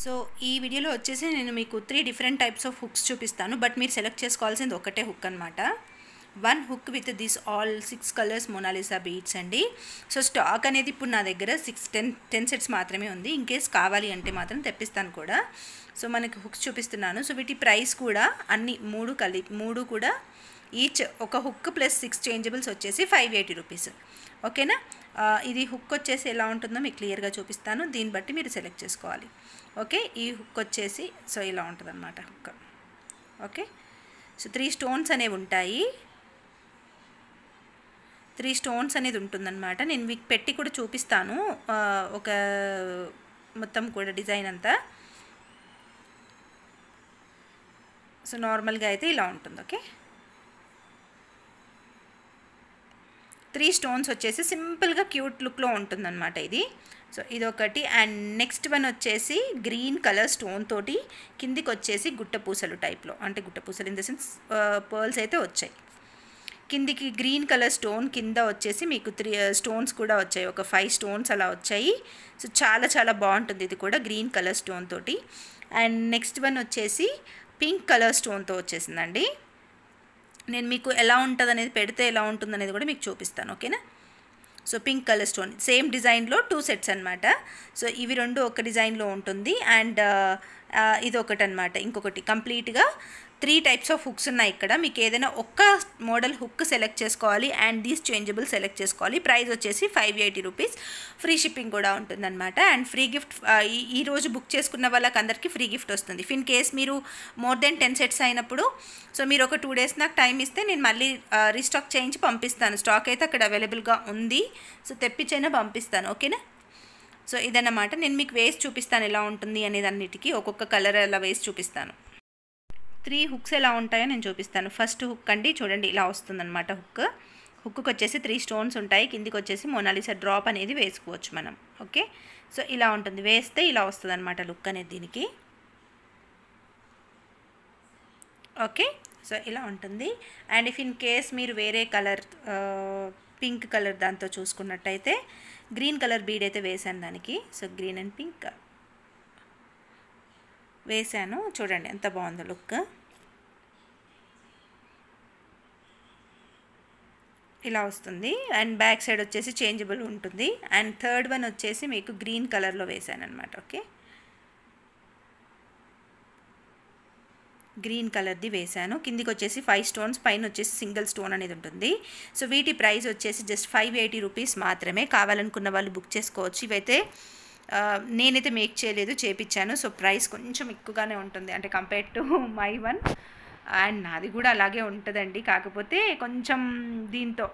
So ఈ వీడియోలో వచ్చేసి నేను మీకు three different types of hooks చూపిస్తాను. బట్ మీరు సెలెక్ట్ చేసుకోవాల్సింది ఒకటే హుక్ అనమాట one hook with this all six colours Mona Lisa beads అండి. సో స్టాక్ అనేది ఇప్పుడు నా దగ్గర సిక్స్ టెన్ టెన్ సెట్స్ మాత్రమే ఉంది. ఇన్ కేస్ కావాలి అంటే మాత్రం తెప్పిస్తాను కూడా. సో మనకి హుక్స్ చూపిస్తున్నాను. సో వీటి ప్రైస్ కూడా అన్ని మూడు కలి మూడు కూడా ఈచ్ ఒక హుక్ ప్లస్ సిక్స్ చేంజబుల్స్ వచ్చేసి ఫైవ్ ఎయిటీ రూపీస్ ఓకేనా? ఇది హుక్ వచ్చేసి ఎలా ఉంటుందో మీకు క్లియర్గా చూపిస్తాను. దీన్ని బట్టి మీరు సెలెక్ట్ చేసుకోవాలి. ఓకే? ఈ హుక్ వచ్చేసి సో ఇలా ఉంటుందన్నమాట hook okay? So three stones అనేవి ఉంటాయి. త్రీ స్టోన్స్ అనేది ఉంటుందన్నమాట. నేను మీకు పెట్టి కూడా చూపిస్తాను. ఒక మొత్తం కూడా డిజైన్ అంతా. సో నార్మల్గా అయితే ఇలా ఉంటుంది. ఓకే? త్రీ స్టోన్స్ వచ్చేసి సింపుల్గా క్యూట్ లుక్లో ఉంటుందన్నమాట ఇది. సో ఇదొకటి. అండ్ నెక్స్ట్ వన్ వచ్చేసి గ్రీన్ కలర్ స్టోన్ తోటి కిందికి వచ్చేసి గుట్టపూసలు టైప్లో. అంటే గుట్టపూసలు ఇన్ ద సెన్స్ పర్ల్స్ అయితే వచ్చాయి. కిందికి గ్రీన్ కలర్ స్టోన్ కింద వచ్చేసి మీకు త్రీ స్టోన్స్ కూడా వచ్చాయి. ఒక ఫైవ్ స్టోన్స్ అలా వచ్చాయి. సో చాలా చాలా బాగుంటుంది ఇది కూడా గ్రీన్ కలర్ స్టోన్ తోటి. అండ్ నెక్స్ట్ వన్ వచ్చేసి పింక్ కలర్ స్టోన్తో వచ్చేసిందండి. నేను మీకు ఎలా ఉంటుంది అనేది పెడితే ఎలా ఉంటుంది అనేది కూడా మీకు చూపిస్తాను ఓకేనా? So pink colour stone. Same డిజైన్లో టూ సెట్స్ అనమాట సో ఇవి రెండు ఒక డిజైన్లో ఉంటుంది. అండ్ ఇది ఒకటి అనమాట ఇంకొకటి కంప్లీట్గా త్రీ టైప్స్ ఆఫ్ హుక్స్ ఉన్నాయి ఇక్కడ. మీకు ఏదైనా ఒక్క మోడల్ హుక్ సెలెక్ట్ చేసుకోవాలి అండ్ దీస్ చేంజబుల్ సెలెక్ట్ చేసుకోవాలి. ప్రైస్ వచ్చేసి five eighty rupees. Free shipping కూడా ఉంటుందన్నమాట. అండ్ ఫ్రీ గిఫ్ట్ ఈ రోజు బుక్ చేసుకున్న వాళ్ళకి అందరికీ ఫ్రీ గిఫ్ట్ వస్తుంది. ఇన్ కేస్ మీరు మోర్ దెన్ టెన్ సెట్స్ అయినప్పుడు సో మీరు ఒక టూ డేస్ నాకు టైం ఇస్తే నేను మళ్ళీ రీస్టాక్ చేయించి పంపిస్తాను. స్టాక్ అయితే అక్కడ అవైలబుల్గా ఉంది. సో తెప్పించైనా పంపిస్తాను. ఓకేనా? సో ఇదన్నమాట. నేను మీకు వేసి చూపిస్తాను ఎలా ఉంటుంది అనేది అన్నిటికీ. ఒక్కొక్క కలర్ అలా వేసి చూపిస్తాను. త్రీ హుక్స్ ఎలా ఉంటాయో నేను చూపిస్తాను. ఫస్ట్ హుక్ అండి చూడండి ఇలా వస్తుందన్నమాట హుక్. హుక్కు వచ్చేసి త్రీ స్టోన్స్ ఉంటాయి. కిందికి వచ్చేసి మొనాలిసా డ్రాప్ అనేది వేసుకోవచ్చు మనం. ఓకే? సో ఇలా ఉంటుంది. వేస్తే ఇలా వస్తుంది అనమాట లుక్ అనేది దీనికి. ఓకే? సో ఇలా ఉంటుంది. అండ్ ఇఫ్ ఇన్ కేస్ మీరు వేరే కలర్ పింక్ కలర్ దాంతో చూసుకున్నట్టయితే గ్రీన్ కలర్ బీడ్ అయితే వేసాను దానికి. So green and pink. వేసాను చూడండి ఎంత బాగుందో లుక్. ఇలా వస్తుంది. అండ్ బ్యాక్ సైడ్ వచ్చేసి చేంజబుల్ ఉంటుంది. అండ్ థర్డ్ వన్ వచ్చేసి మీకు గ్రీన్ కలర్లో వేసాను అనమాట ఓకే? గ్రీన్ కలర్ది వేసాను కిందికి వచ్చేసి ఫైవ్ స్టోన్స్ పైన వచ్చేసి సింగిల్ స్టోన్ అనేది ఉంటుంది. సో వీటి ప్రైస్ వచ్చేసి జస్ట్ ఫైవ్ ఎయిటీ రూపీస్ మాత్రమే. కావాలనుకున్న వాళ్ళు బుక్ చేసుకోవచ్చు. ఇవైతే నేనైతే మేక్ చేయలేదు చేపించాను సో ప్రైస్ కొంచెం ఎక్కువగానే ఉంటుంది. అంటే compare to my one and నాది కూడా అలాగే ఉంటుందండి. కాకపోతే కొంచెం దీంతో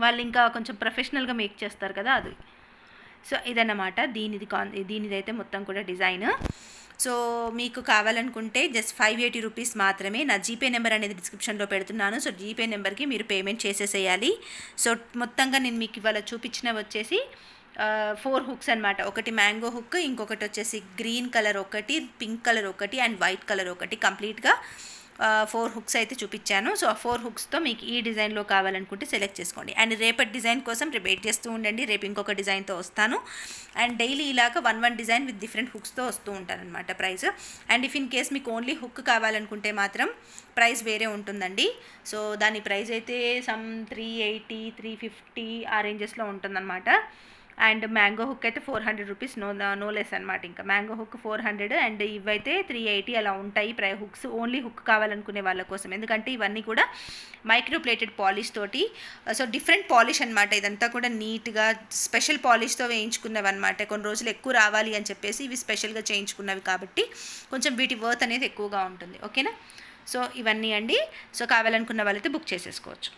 వాళ్ళు ఇంకా కొంచెం ప్రొఫెషనల్గా మేక్ చేస్తారు కదా అది. సో ఇదన్నమాట. దీనిది కాన్ దీనిదైతే మొత్తం కూడా డిజైన్ సో మీకు కావాలనుకుంటే జస్ట్ ఫైవ్ ఎయిటీ రూపీస్ మాత్రమే నా జీపే నెంబర్ అనేది డిస్క్రిప్షన్లో పెడుతున్నాను. సో జీపే నెంబర్కి మీరు పేమెంట్ చేసేసేయాలి. సో మొత్తంగా నేను మీకు ఇవాళ చూపించినవి వచ్చేసి ఫోర్ హుక్స్ అనమాట ఒకటి మ్యాంగో హుక్ ఇంకొకటి వచ్చేసి గ్రీన్ కలర్ ఒకటి పింక్ కలర్ ఒకటి అండ్ వైట్ కలర్ ఒకటి కంప్లీట్గా ఫోర్ హుక్స్ అయితే చూపించాను. సో ఆ ఫోర్ హుక్స్తో మీకు ఈ డిజైన్లో కావాలనుకుంటే సెలెక్ట్ చేసుకోండి. అండ్ రేపటి డిజైన్ కోసం రేపు వెయిట్ చేస్తూ ఉండండి. రేపు ఇంకొక డిజైన్తో వస్తాను. అండ్ డైలీ ఇలాగ one one design with different హుక్స్తో వస్తూ ఉంటారనమాట price and if in case మీకు ఓన్లీ హుక్ కావాలనుకుంటే మాత్రం ప్రైస్ వేరే ఉంటుందండి. సో దాని ప్రైస్ అయితే some three eighty three fifty ఆ రేంజెస్లో ఉంటుందన్నమాట. అండ్ మ్యాంగో హుక్ అయితే four hundred rupees. No no less అనమాట ఇంకా. Mango hook four hundred and ఇవైతే త్రీ ఎయిటీ అలా ఉంటాయి ప్రై హుక్స్. ఓన్లీ హుక్ కావాలనుకునే వాళ్ళ కోసం. ఎందుకంటే ఇవన్నీ కూడా మైక్రో ప్లేటెడ్ పాలిష్ తోటి సో డిఫరెంట్ పాలిష్ అనమాట ఇదంతా కూడా నీట్గా స్పెషల్ పాలిష్తో వేయించుకున్నవి అనమాట కొన్ని రోజులు ఎక్కువ రావాలి అని చెప్పేసి ఇవి స్పెషల్గా చేయించుకున్నవి కాబట్టి కొంచెం వీటి వర్త్ అనేది ఎక్కువగా ఉంటుంది. ఓకేనా? సో ఇవన్నీ అండి. సో కావాలనుకున్న వాళ్ళైతే బుక్ చేసేసుకోవచ్చు.